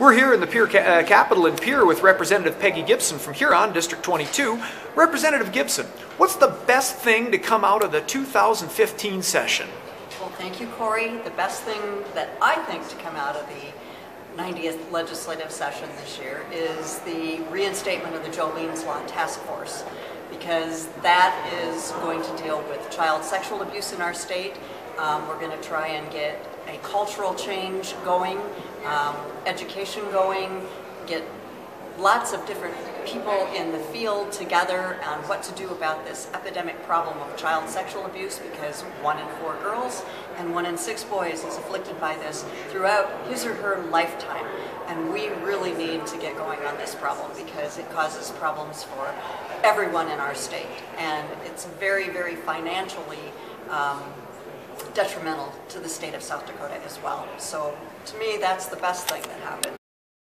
We're here in the Pierre uh, Capitol in Pierre with Representative Peggy Gibson from Huron, District 22. Representative Gibson, what's the best thing to come out of the 2015 session? Well, thank you, Cory. The best thing that I think to come out of the 90th legislative session this year is the reinstatement of the Jolene's Law Task Force, because that is going to deal with child sexual abuse in our state. Um, we're going to try and get a cultural change going, um, education going, get lots of different people in the field together on what to do about this epidemic problem of child sexual abuse because one in four girls and one in six boys is afflicted by this throughout his or her lifetime. And we really need to get going on this problem because it causes problems for everyone in our state. And it's very, very financially um, detrimental to the state of South Dakota as well. So to me, that's the best thing that happened